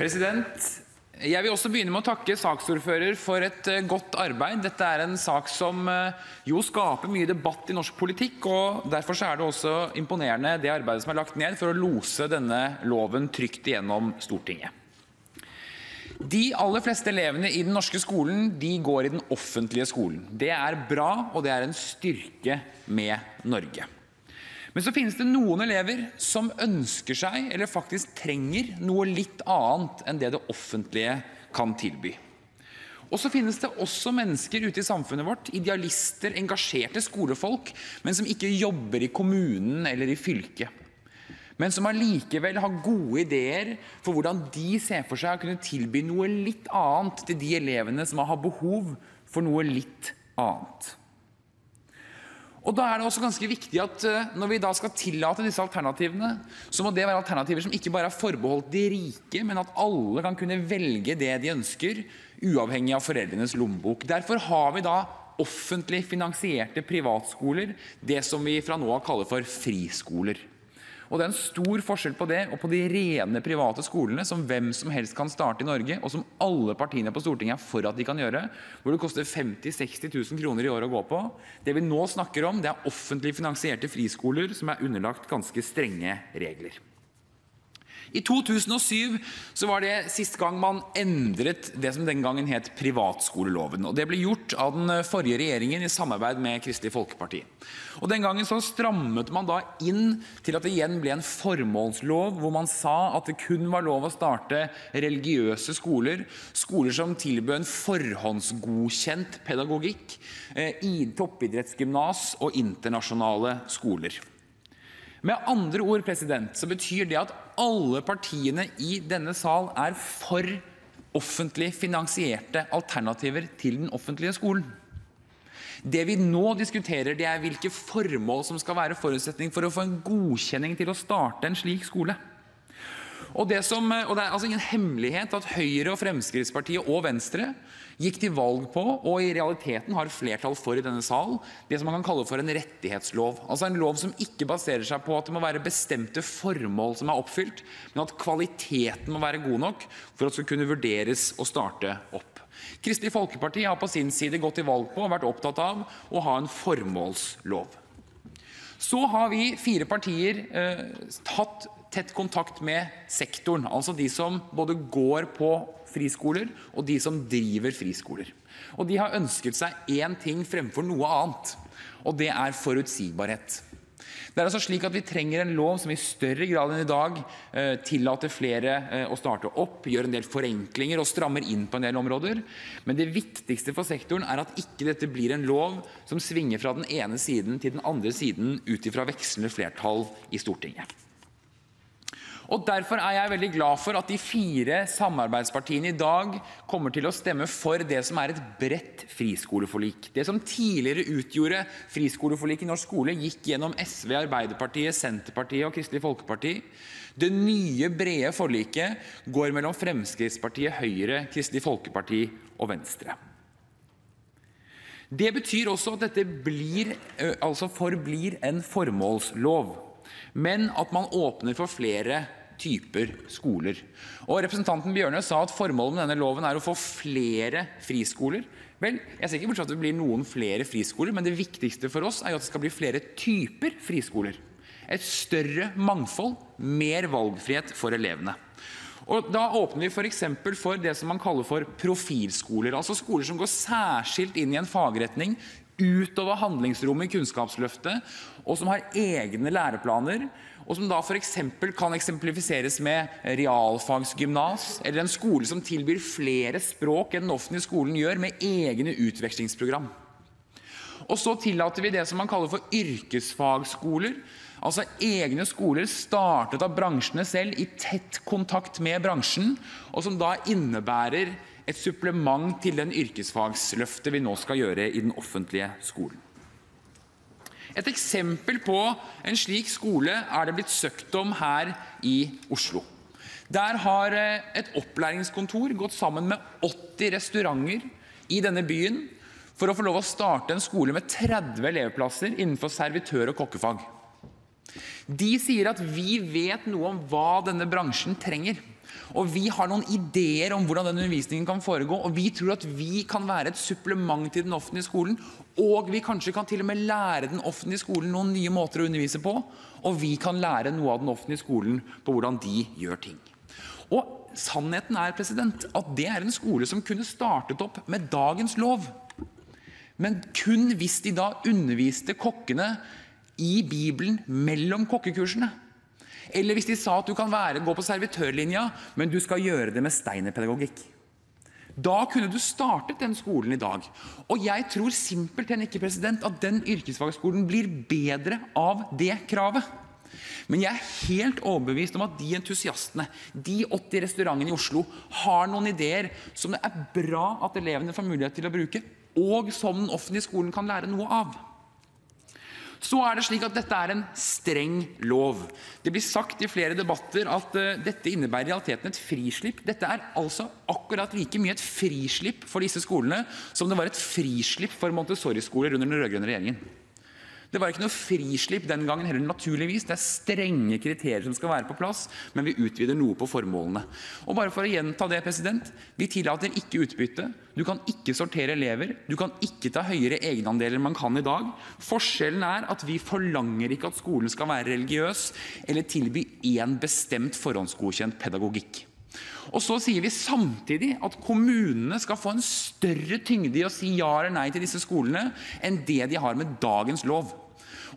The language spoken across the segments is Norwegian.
President, jeg vil også begynne med å takke saksordfører for et eh, godt arbeid. Dette er en sak som eh, jo skaper mye debatt i norsk politikk, og derfor er det også imponerende det arbeidet som er lagt ned for å lose denne loven trygt igjennom Stortinget. De aller fleste elevene i den norske skolen de går i den offentlige skolen. Det er bra, og det er en styrke med Norge. Men så finnes det noen elever som ønsker seg, eller faktisk trenger, noe litt annet enn det det offentlige kan tilby. Og så finnes det også mennesker ute i samfunnet vårt, idealister, engasjerte skolefolk, men som ikke jobber i kommunen eller i fylket. Men som allikevel har gode ideer for hvordan de ser for seg å kunne tilby noe litt annet til de elevene som har behov for noe litt annet. Og da er det også ganske viktig at eh, Når vi da skal tillate disse alternativene, så må det være alternativer som ikke bare er forbeholdt de rike, men at alle kan kunne velge det de ønsker, uavhengig av foreldrenes lommebok. Derfor har vi da offentlig finansierte privatskoler, det som vi fra nå av kaller for friskoler. Og Det er en stor forskjell på det og på de rene private skolene som hvem som helst kan starte i Norge, og som alle partiene på Stortinget er for at de kan gjøre, hvor det koster 50 000-60 000 kroner i året å gå på. Det vi nå snakker om, det er offentlig finansierte friskoler som er underlagt ganske strenge regler. I 2007 så var det sist gang man endret det som den gangen het privatskoleloven. og Det ble gjort av den forrige regjeringen i samarbeid med Kristelig Folkeparti. Og Den gangen så strammet man da inn til at det igjen ble en formålslov, hvor man sa at det kun var lov å starte religiøse skoler, skoler som tilbød en forhåndsgodkjent pedagogikk, eh, toppidrettsgymnas og internasjonale skoler. Med andre ord president, så betyr det at alle partiene i denne sal er for offentlig finansierte alternativer til den offentlige skolen. Det vi nå diskuterer, det er hvilke formål som skal være forutsetning for å få en godkjenning til å starte en slik skole. Og det, som, og det, er altså ingen hemmelighet at Høyre, og Fremskrittspartiet og Venstre gikk til valg på, og i realiteten har flertall for i denne sal, det som man kan kalle for en rettighetslov. Altså En lov som ikke baserer seg på at det må være bestemte formål som er oppfylt, men at kvaliteten må være god nok for at det skal kunne vurderes å starte opp. Kristelig Folkeparti har på sin side gått til valg på og vært opptatt av å ha en formålslov. Så har vi fire partier eh, hatt tett kontakt med sektoren, altså de som både går på friskoler og de som driver friskoler. Og de har ønsket seg én ting fremfor noe annet, og det er forutsigbarhet. Det er altså slik at Vi trenger en lov som i større grad enn i dag eh, tillater flere eh, å starte opp, gjør en del forenklinger og strammer inn på en del områder. Men det viktigste for sektoren er at ikke dette blir en lov som svinger fra den ene siden til den andre siden ut ifra vekslende flertall i Stortinget. Og Derfor er jeg veldig glad for at de fire samarbeidspartiene i dag kommer til å stemme for det som er et bredt friskoleforlik. Det som tidligere utgjorde friskoleforlik i norsk skole, gikk gjennom SV, Arbeiderpartiet, Senterpartiet og Kristelig Folkeparti. Det nye, brede forliket går mellom Fremskrittspartiet, Høyre, Kristelig Folkeparti og Venstre. Det betyr også at dette blir, altså forblir en formålslov, men at man åpner for flere typer skoler. Og Representanten Bjørnø sa at formålet med denne loven er å få flere friskoler. Vel, jeg ser ikke bort at det blir noen flere friskoler, men det viktigste for oss er jo at det skal bli flere typer friskoler. Et større mangfold, mer valgfrihet for elevene. Og Da åpner vi f.eks. For, for det som man kaller for profilskoler. Altså skoler som går særskilt inn i en fagretning utover handlingsrommet i Kunnskapsløftet, og som har egne læreplaner og som da f.eks. kan eksemplifiseres med realfagsgymnas, eller en skole som tilbyr flere språk enn den offentlige skolen gjør, med egne utvekslingsprogram. Og så tillater vi det som man kaller for yrkesfagskoler, altså egne skoler startet av bransjene selv i tett kontakt med bransjen, og som da innebærer et supplement til den yrkesfagsløftet vi nå skal gjøre i den offentlige skolen. Et eksempel på en slik skole er det blitt søkt om her i Oslo. Der har eh, et opplæringskontor gått sammen med 80 restauranter i denne byen for å få lov å starte en skole med 30 elevplasser innenfor servitør- og kokkefag. De sier at vi vet noe om hva denne bransjen trenger. Og vi har noen ideer om hvordan den undervisningen kan foregå, og vi tror at vi kan være et supplement til den offentlige skolen. Og vi kanskje kan til og med lære den offentlige skolen noen nye måter å undervise på. Og vi kan lære noe av den offentlige skolen på hvordan de gjør ting. Og sannheten er president, at det er en skole som kunne startet opp med dagens lov. Men kun hvis de da underviste kokkene i Bibelen mellom kokkekursene. Eller hvis de sa at du kan være, gå på servitørlinja, men du skal gjøre det med steinerpedagogikk. Da kunne du startet den skolen i dag. Og jeg tror simpelthen ikke president, at den yrkesfagskolen blir bedre av det kravet. Men jeg er helt overbevist om at de entusiastene, de 80 restaurantene i Oslo, har noen ideer som det er bra at elevene får mulighet til å bruke, og som den offentlige skolen kan lære noe av. Så er det slik at Dette er en streng lov. Det blir sagt i flere debatter at uh, dette innebærer i realiteten et frislipp. Dette er altså akkurat like mye et frislipp for disse skolene som det var et frislipp for Montessori-skoler under den rød-grønne regjeringen. Det var ikke noe frislipp den gangen heller, naturligvis. Det er strenge kriterier som skal være på plass, men vi utvider noe på formålene. Og bare for å gjenta det, president, Vi tillater ikke utbytte. Du kan ikke sortere elever. Du kan ikke ta høyere egenandeler enn man kan i dag. Forskjellen er at vi forlanger ikke at skolen skal være religiøs eller tilby én bestemt forhåndsgodkjent pedagogikk. Og så sier vi samtidig at kommunene skal få en større tyngde i å si ja eller nei til disse skolene enn det de har med dagens lov.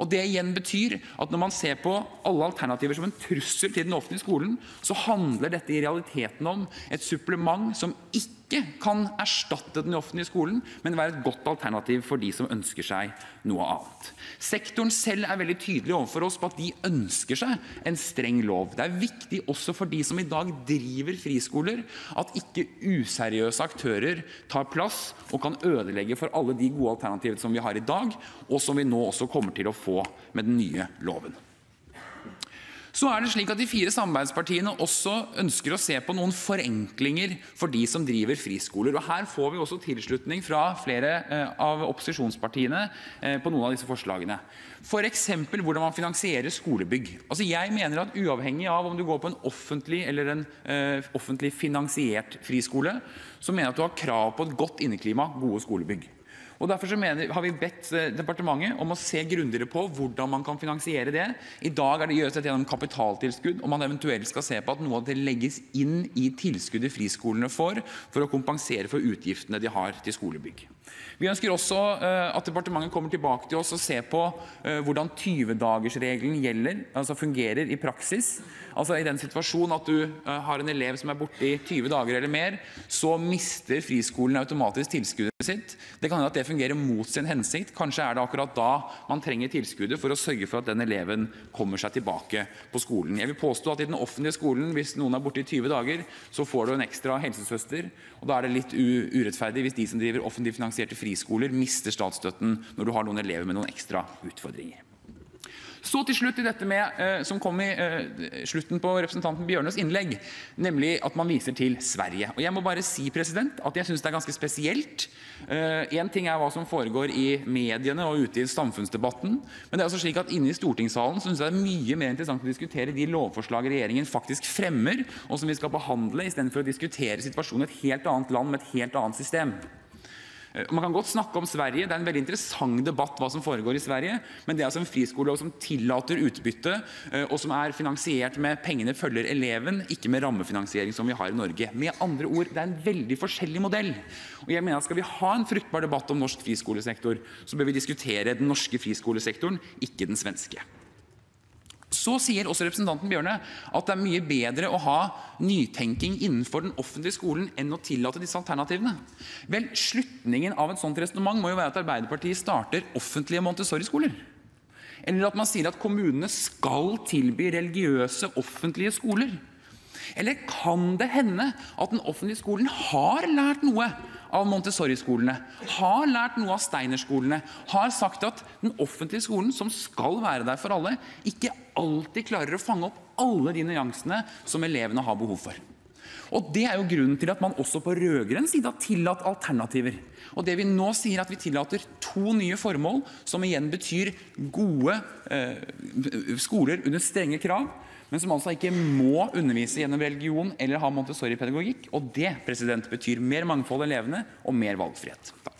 Og Det igjen betyr at når man ser på alle alternativer som en trussel til den offentlige skolen, så handler dette i realiteten om et supplement som ikke kan erstatte den offentlige skolen, men være et godt alternativ for de som ønsker seg noe annet. Sektoren selv er veldig tydelig overfor oss på at de ønsker seg en streng lov. Det er viktig også for de som i dag driver friskoler, at ikke useriøse aktører tar plass og kan ødelegge for alle de gode alternativene som vi har i dag, og som vi nå også kommer til å få med den nye loven. Så er det slik at De fire samarbeidspartiene også ønsker å se på noen forenklinger for de som driver friskoler. Og Her får vi også tilslutning fra flere eh, av opposisjonspartiene eh, på noen av disse forslagene. F.eks. hvordan man finansierer skolebygg. Altså jeg mener at Uavhengig av om du går på en offentlig eller en uh, offentlig finansiert friskole, så mener jeg at du har krav på et godt inneklima, gode skolebygg. Og Derfor mener, har vi bedt eh, departementet om å se grundigere på hvordan man kan finansiere det. I dag er det gjøres dette gjennom kapitaltilskudd, og man eventuelt skal se på at noe av det legges inn i tilskuddet friskolene får, for å kompensere for utgiftene de har til skolebygg. Vi ønsker også uh, at departementet kommer tilbake til oss og ser på uh, hvordan 20-dagersregelen gjelder, altså fungerer i praksis. Altså I den situasjonen at du har en elev som er borte i 20 dager eller mer, så mister friskolen automatisk tilskuddet sitt. Det kan hende at det fungerer mot sin hensikt. Kanskje er det akkurat da man trenger tilskuddet for å sørge for at den eleven kommer seg tilbake på skolen. Jeg vil påstå at i den offentlige skolen, hvis noen er borte i 20 dager, så får du en ekstra helsesøster. og Da er det litt urettferdig hvis de som driver offentlig finansierte friskoler, mister statsstøtten når du har noen elever med noen ekstra utfordringer. Så til slutt til dette med, eh, som kom i eh, slutten på representanten Bjørnøs innlegg, nemlig at man viser til Sverige. Og Jeg må bare si president, at jeg syns det er ganske spesielt. Én eh, ting er hva som foregår i mediene og ute i samfunnsdebatten, men det er også slik at inne i stortingssalen synes jeg det er mye mer interessant å diskutere de lovforslag regjeringen faktisk fremmer, og som vi skal behandle, istedenfor å diskutere situasjonen i et helt annet land med et helt annet system. Eh, man kan godt snakke om Sverige, det er en veldig interessant debatt hva som foregår i Sverige, men det er altså en friskolelov som tillater utbytte, eh, og som er finansiert med pengene følger eleven, ikke med rammefinansiering som vi har i Norge. Med andre ord, det er en veldig forskjellig modell. Og jeg mener at Skal vi ha en fruktbar debatt om norsk friskolesektor, så bør vi diskutere den norske friskolesektoren, ikke den svenske. Så sier også representanten Bjørne at det er mye bedre å ha nytenking innenfor den offentlige skolen enn å tillate disse alternativene. Vel, Slutningen av et sånt resonnement må jo være at Arbeiderpartiet starter offentlige Montessori-skoler. Eller at man sier at kommunene skal tilby religiøse offentlige skoler. Eller kan det hende at den offentlige skolen har lært noe av Montessori-skolene, har lært noe av Steiner-skolene, har sagt at den offentlige skolen, som skal være der for alle, ikke alltid klarer å fange opp alle de nyansene som elevene har behov for. Og Det er jo grunnen til at man også på rød-grønn side har tillatt alternativer. Og det Vi nå sier at vi tillater to nye formål, som igjen betyr gode eh, skoler under strenge krav. Men som altså ikke må undervise gjennom religion eller ha Montessori-pedagogikk. Og det president, betyr mer mangfold i elevene og mer valgfrihet. Takk.